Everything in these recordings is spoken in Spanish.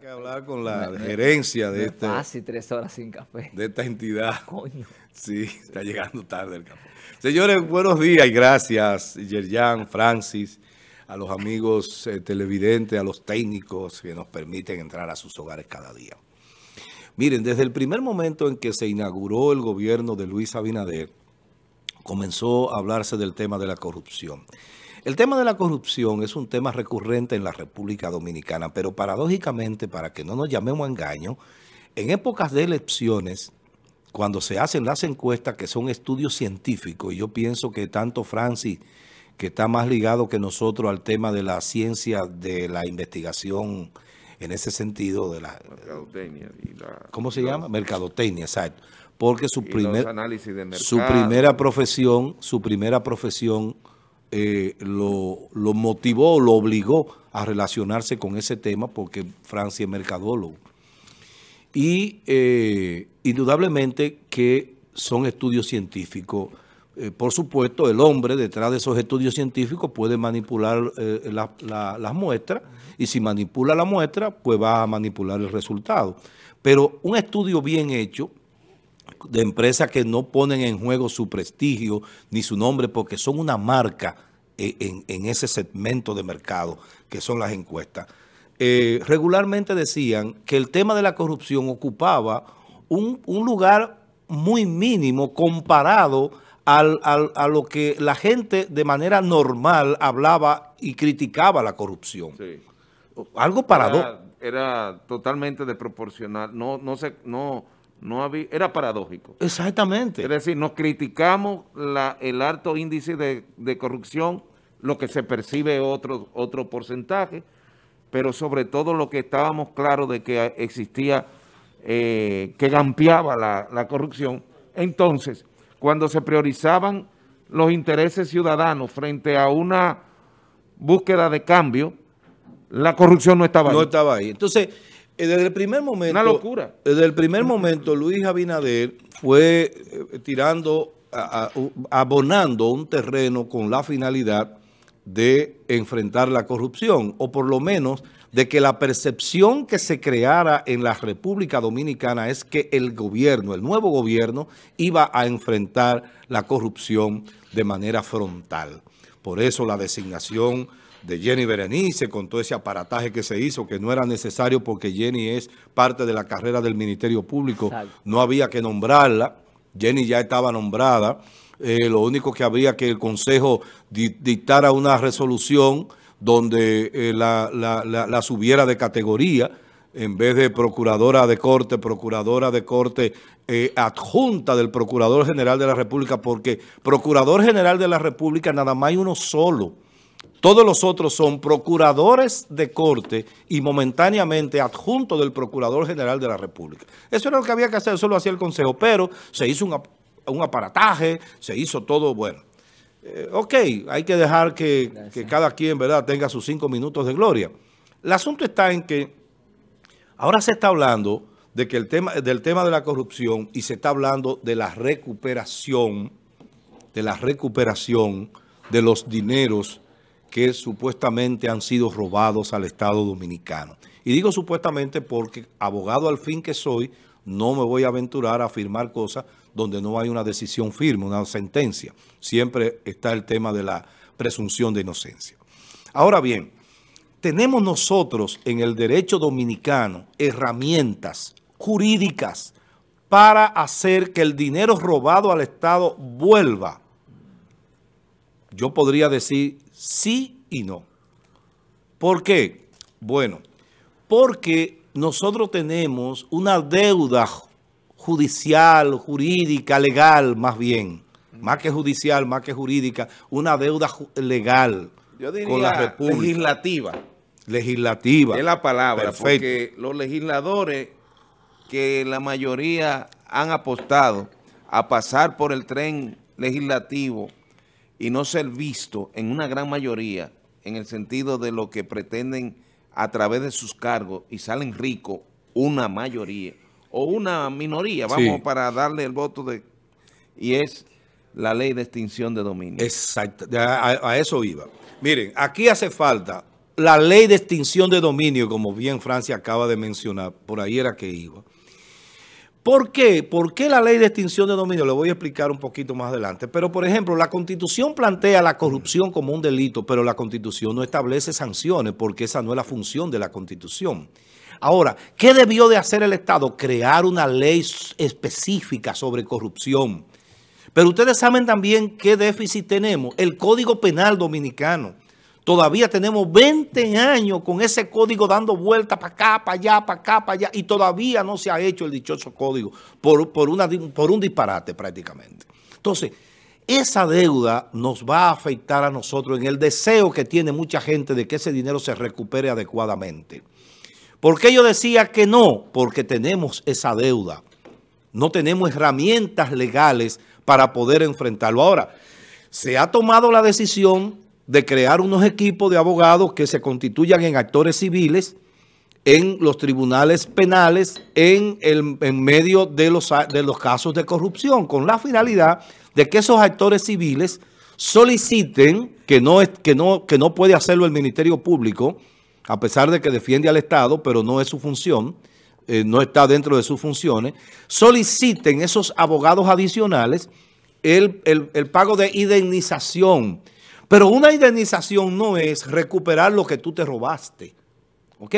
Que hablar con la gerencia de esta... Casi tres horas sin café. De esta entidad. Coño. Sí, está llegando tarde el café. Señores, buenos días y gracias, Yerjan, Francis, a los amigos eh, televidentes, a los técnicos que nos permiten entrar a sus hogares cada día. Miren, desde el primer momento en que se inauguró el gobierno de Luis Abinader, comenzó a hablarse del tema de la corrupción. El tema de la corrupción es un tema recurrente en la República Dominicana, pero paradójicamente, para que no nos llamemos a engaño, en épocas de elecciones, cuando se hacen las encuestas, que son estudios científicos, y yo pienso que tanto Francis, que está más ligado que nosotros al tema de la ciencia, de la investigación, en ese sentido, de la... Mercadotecnia. Y la, ¿Cómo se llama? Mercadotecnia, exacto. Porque su, primer, análisis de mercado. su primera profesión, su primera profesión eh, lo, motivó, lo obligó a relacionarse con ese tema porque Francia es mercadólogo. Y eh, indudablemente que son estudios científicos. Eh, por supuesto, el hombre detrás de esos estudios científicos puede manipular la- la- las muestras y si manipula la muestra, pues va a manipular el resultado. Pero un estudio bien hecho de empresas que no ponen en juego su prestigio ni su nombre porque son una marca en, en ese segmento de mercado que son las encuestas. Eh, regularmente decían que el tema de la corrupción ocupaba un, un lugar muy mínimo comparado al- al- a lo que la gente de manera normal hablaba y criticaba la corrupción. Sí. Algo. Era, era totalmente desproporcional. No, no se, no, no había, era paradójico. Exactamente. Es decir, nos criticamos la, el alto índice de, de corrupción, lo que se percibe otro, otro porcentaje, pero sobre todo lo que estábamos claros de que existía, eh, que gampeaba la, la corrupción. Entonces, cuando se priorizaban los intereses ciudadanos frente a una búsqueda de cambio, la corrupción no estaba No ahí. estaba ahí. Entonces, desde el primer momento... Una locura. Desde el primer momento, Luis Abinader fue eh, tirando, abonando un terreno con la finalidad de enfrentar la corrupción, o por lo menos de que la percepción que se creara en la República Dominicana es que el gobierno, el nuevo gobierno, iba a enfrentar la corrupción de manera frontal. Por eso la designación de Jenny Berenice con todo ese aparataje que se hizo, que no era necesario porque Jenny es parte de la carrera del Ministerio Público, Exacto. no había que nombrarla, Jenny ya estaba nombrada, eh, lo único que habría que el Consejo di- dictara una resolución donde eh, la, la- la- la subiera de categoría, en vez de procuradora de corte, procuradora de corte eh, adjunta del Procurador General de la República, porque Procurador General de la República nada más hay uno solo. Todos los otros son procuradores de corte y momentáneamente adjuntos del Procurador General de la República. Eso era lo que había que hacer, eso lo hacía el Consejo, pero se hizo un, ap- un aparataje, se hizo todo, bueno. Eh, ok, hay que dejar que, que cada quien, ¿verdad?, tenga sus cinco minutos de gloria. El asunto está en que ahora se está hablando de que el tema, del tema de la corrupción y se está hablando de la recuperación, de la recuperación de los dineros que supuestamente han sido robados al Estado Dominicano. Y digo supuestamente porque, abogado al fin que soy, no me voy a aventurar a firmar cosas donde no hay una decisión firme, una sentencia. Siempre está el tema de la presunción de inocencia. Ahora bien, tenemos nosotros en el derecho dominicano herramientas jurídicas para hacer que el dinero robado al Estado vuelva. Yo podría decir sí y no. ¿Por qué? Bueno, porque nosotros tenemos una deuda judicial, jurídica, legal más bien, más que judicial, más que jurídica, una deuda legal Yo diría con la República legislativa. legislativa. Es la palabra, Perfecto. porque los legisladores que la mayoría han apostado a pasar por el tren legislativo y no ser visto en una gran mayoría en el sentido de lo que pretenden a través de sus cargos y salen ricos una mayoría o una minoría, vamos Sí. para darle el voto de y es la ley de extinción de dominio. Exacto, a, a- a eso iba. Miren, aquí hace falta la ley de extinción de dominio, como bien Francia acaba de mencionar, por ahí era que iba. ¿Por qué? ¿Por qué la ley de extinción de dominio? Le voy a explicar un poquito más adelante. Pero, por ejemplo, la Constitución plantea la corrupción como un delito, pero la Constitución no establece sanciones porque esa no es la función de la Constitución. Ahora, ¿qué debió de hacer el Estado? Crear una ley específica sobre corrupción. Pero ustedes saben también qué déficit tenemos. El Código Penal Dominicano. Todavía tenemos 20 años con ese código dando vueltas para acá, para allá, para acá, para allá, y todavía no se ha hecho el dichoso código por, por, una, por un disparate prácticamente. Entonces, esa deuda nos va a afectar a nosotros en el deseo que tiene mucha gente de que ese dinero se recupere adecuadamente. ¿Por qué yo decía que no? Porque tenemos esa deuda. No tenemos herramientas legales para poder enfrentarlo. Ahora, se ha tomado la decisión de crear unos equipos de abogados que se constituyan en actores civiles en los tribunales penales en, el, en medio de los, de los casos de corrupción, con la finalidad de que esos actores civiles soliciten, que no, que no, que no puede hacerlo el Ministerio Público, a pesar de que defiende al Estado, pero no es su función, eh, no está dentro de sus funciones, soliciten esos abogados adicionales el, el pago de indemnización pero una indemnización no es recuperar lo que tú te robaste. ¿Ok?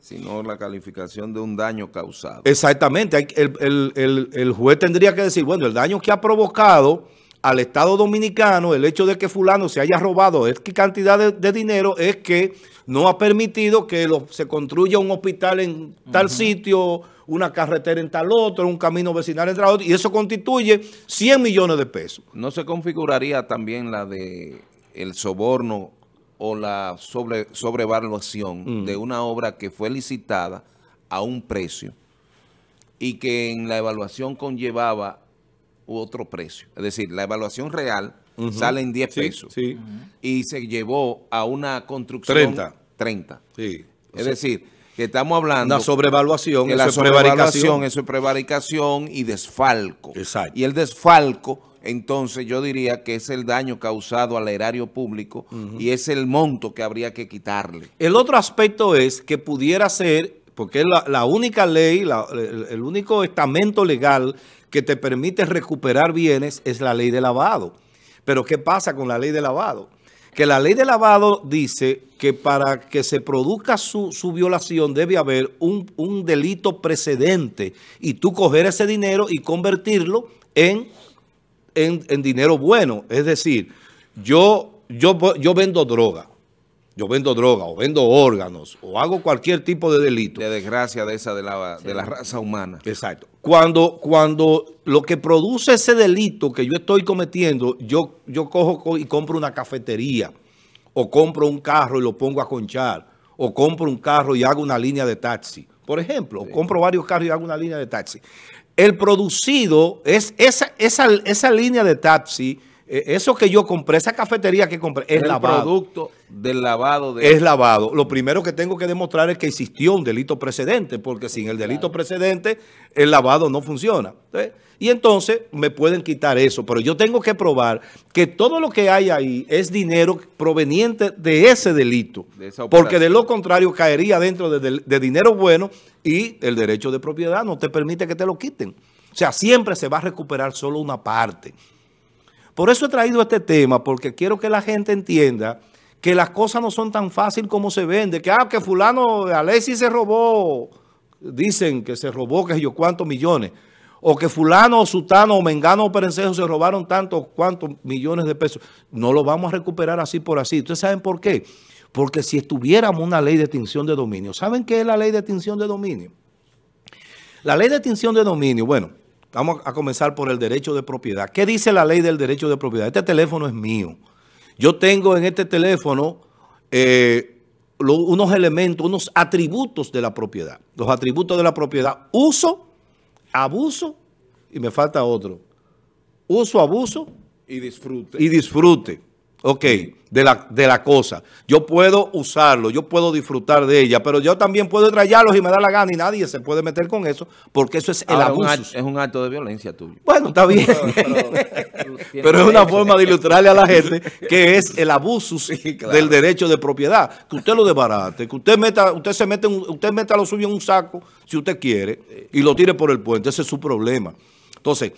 Sino la calificación de un daño causado. Exactamente. El, juez tendría que decir, bueno, el daño que ha provocado al Estado Dominicano, el hecho de que fulano se haya robado esta cantidad de, dinero es que no ha permitido que se construya un hospital en tal sitio, una carretera en tal otro, un camino vecinal en tal otro, y eso constituye 100 millones de pesos. ¿No se configuraría también la de el soborno o la sobre, sobrevaluación mm. de una obra que fue licitada a un precio y que en la evaluación conllevaba otro precio? Es decir, la evaluación real sale en 10 pesos y se llevó a una construcción 30. 30. Es decir, que estamos hablando... Una sobrevaluación, que la sobrevaluación, eso es prevaricación y desfalco. Exacto. Y el desfalco, entonces yo diría que es el daño causado al erario público y es el monto que habría que quitarle. El otro aspecto es que pudiera ser, porque es la, única ley, el, el único estamento legal que te permite recuperar bienes es la ley de lavado. Pero ¿qué pasa con la ley de lavado? que la ley de lavado dice que para que se produzca su, violación debe haber un, delito precedente y tú coger ese dinero y convertirlo en, en, dinero bueno. Es decir, yo, yo, yo vendo droga, yo vendo droga o vendo órganos o hago cualquier tipo de delito. De desgracia de esa de la, de la raza humana. Exacto. Cuando, cuando lo que produce ese delito que yo estoy cometiendo, yo, yo cojo y compro una cafetería o compro un carro y lo pongo a conchar o compro un carro y hago una línea de taxi. Por ejemplo, compro varios carros y hago una línea de taxi. El producido es esa, esa, esa línea de taxi eso que yo compré, esa cafetería que compré, es el lavado. producto del lavado. De... Es lavado. Lo primero que tengo que demostrar es que existió un delito precedente, porque sin el delito precedente, el lavado no funciona. Y entonces me pueden quitar eso, pero yo tengo que probar que todo lo que hay ahí es dinero proveniente de ese delito, porque de lo contrario caería dentro de, de dinero bueno y el derecho de propiedad no te permite que te lo quiten. O sea, siempre se va a recuperar solo una parte. Por eso he traído este tema, porque quiero que la gente entienda que las cosas no son tan fáciles como se vende. Que, ah, que fulano, Alexis se robó, dicen que se robó, que yo cuántos millones. O que fulano, sutano, o mengano o perencejo se robaron tantos, cuántos millones de pesos. No lo vamos a recuperar así por así. ¿Ustedes saben por qué? Porque si estuviéramos una ley de extinción de dominio, ¿saben qué es la ley de extinción de dominio? La ley de extinción de dominio, bueno, Vamos a comenzar por el derecho de propiedad. ¿Qué dice la ley del derecho de propiedad? Este teléfono es mío. Yo tengo en este teléfono eh, unos elementos, unos atributos de la propiedad. Los atributos de la propiedad. Uso, abuso y me falta otro. Uso, abuso y disfrute. Y disfrute. Ok, de la, de la cosa. Yo puedo usarlo, yo puedo disfrutar de ella, pero yo también puedo traerlos y me da la gana y nadie se puede meter con eso porque eso es el abuso. es un acto de violencia tuyo. Bueno, está bien. Pero, es una forma de ilustrarle a la gente que es el abuso del derecho de propiedad. Que usted lo desbarate, que usted meta, usted se mete, usted meta lo suyo en un saco si usted quiere y lo tire por el puente. Ese es su problema. Entonces,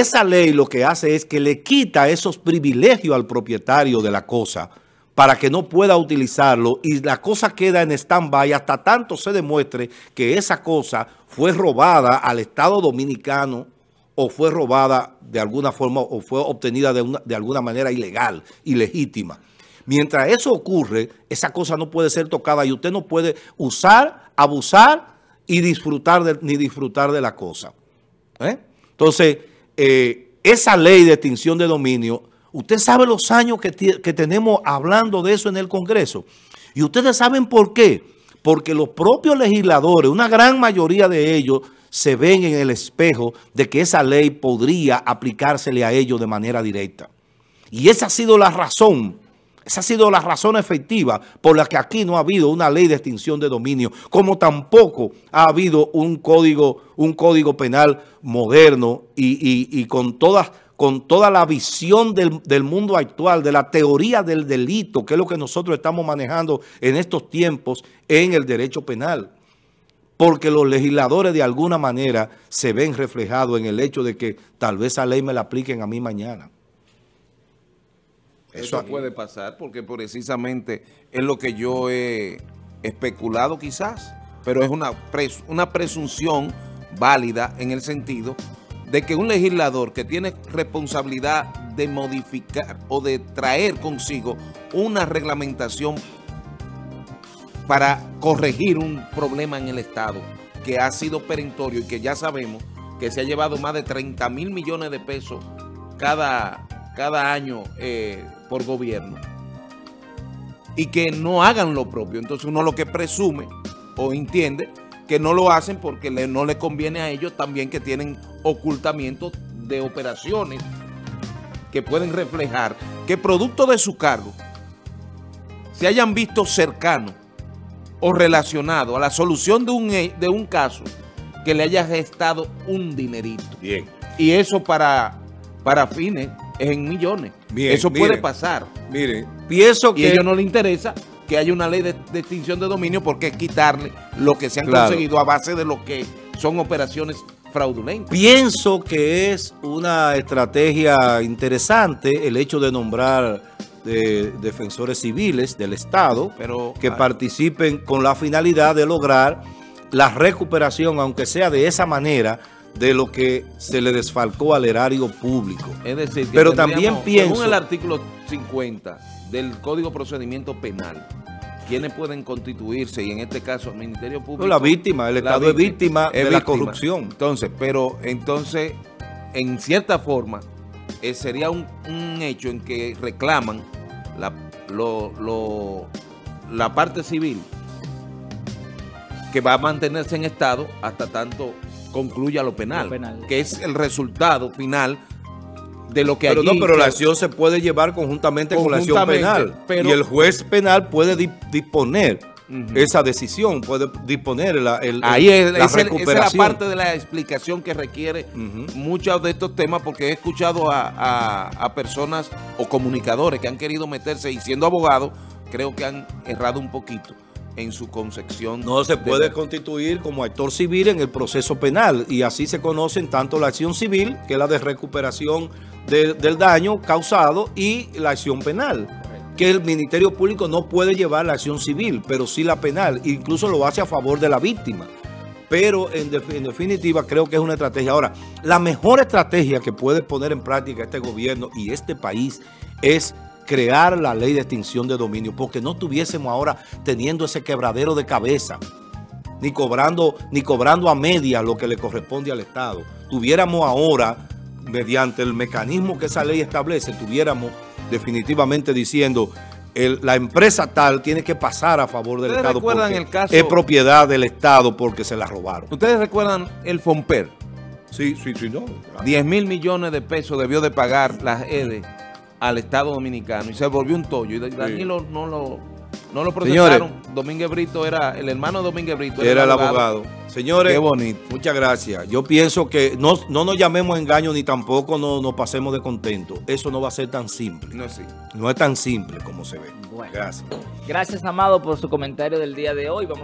esa ley lo que hace es que le quita esos privilegios al propietario de la cosa para que no pueda utilizarlo y la cosa queda en stand-by hasta tanto se demuestre que esa cosa fue robada al Estado Dominicano o fue robada de alguna forma o fue obtenida de, de alguna manera ilegal, ilegítima. Mientras eso ocurre, esa cosa no puede ser tocada y usted no puede usar, abusar y disfrutar de, ni disfrutar de la cosa. ¿Eh? Entonces, eh, esa ley de extinción de dominio, usted sabe los años que, que tenemos hablando de eso en el Congreso. Y ustedes saben por qué. Porque los propios legisladores, una gran mayoría de ellos, se ven en el espejo de que esa ley podría aplicársele a ellos de manera directa. Y esa ha sido la razón esa ha sido la razón efectiva por la que aquí no ha habido una ley de extinción de dominio, como tampoco ha habido un código, un código penal moderno y, con, toda, con toda la visión del, del, mundo actual, de la teoría del delito, que es lo que nosotros estamos manejando en estos tiempos en el derecho penal. Porque los legisladores de alguna manera se ven reflejados en el hecho de que tal vez esa ley me la apliquen a mí mañana. Eso puede pasar porque precisamente es lo que yo he especulado quizás, pero es una, una presunción válida en el sentido de que un legislador que tiene responsabilidad de modificar o de traer consigo una reglamentación para corregir un problema en el Estado que ha sido perentorio y que ya sabemos que se ha llevado más de 30 mil millones de pesos cada, cada año eh, por gobierno y que no hagan lo propio. Entonces uno lo que presume o entiende que no lo hacen porque no le conviene a ellos también que tienen ocultamiento de operaciones que pueden reflejar que producto de su cargo se hayan visto cercanos o relacionados a la solución de un, de un caso que le haya gestado un dinerito. Bien. Y eso para, para fines es en millones. Eso puede pasar. Mire, pienso que... Y a ellos no les interesa que haya una ley de, extinción de dominio porque es quitarle lo que se han conseguido a base de lo que son operaciones fraudulentas. Pienso que es una estrategia interesante el hecho de nombrar de defensores civiles del Estado Pero, que participen con la finalidad de lograr la recuperación, aunque sea de esa manera, de lo que se le desfalcó al erario público. Es decir, pero también pienso... Según el artículo 50 del Código Procedimiento Penal, ¿quiénes pueden constituirse? Y en este caso el Ministerio Público... la víctima, el Estado es víctima de la corrupción. Entonces, pero entonces, en cierta forma, eh, sería un, hecho en que reclaman la, la parte civil que va a mantenerse en estado hasta tanto concluya lo penal, que es el resultado final de lo que pero No, pero la acción se puede llevar conjuntamente, con la acción penal. y el juez penal puede disponer esa decisión, puede disponer la, el, Ahí es, la recuperación. Esa es la parte de la explicación que requiere muchos de estos temas, porque he escuchado a, a personas o comunicadores que han querido meterse y siendo abogados, creo que han errado un poquito en su concepción. No se puede constituir como actor civil en el proceso penal y así se conocen tanto la acción civil, que es la de recuperación del daño causado, y la acción penal, que el Ministerio Público no puede llevar la acción civil, pero sí la penal, incluso lo hace a favor de la víctima. Pero en, en definitiva creo que es una estrategia. Ahora, la mejor estrategia que puede poner en práctica este gobierno y este país es crear la ley de extinción de dominio, porque no estuviésemos ahora teniendo ese quebradero de cabeza, ni cobrando, ni cobrando a media lo que le corresponde al Estado. Tuviéramos ahora, mediante el mecanismo que esa ley establece, tuviéramos definitivamente diciendo la empresa tal tiene que pasar a favor del Estado porque el caso, es propiedad del Estado porque se la robaron. ¿Ustedes recuerdan el FOMPER? Sí, sí, sí, no. 10 mil millones de pesos debió de pagar las EDE al Estado Dominicano y se volvió un tollo. Y Danilo no lo, no lo Señores, procesaron. Domínguez Brito era, el hermano de Domínguez Brito Era el abogado. Señores, Qué bonito. muchas gracias. Yo pienso que no, no nos llamemos engaño ni tampoco no- nos pasemos de contento. Eso no va a ser tan simple. No es así. No es tan simple como se ve. Bueno. Gracias. Gracias, Amado, por su comentario del día de hoy. Vamos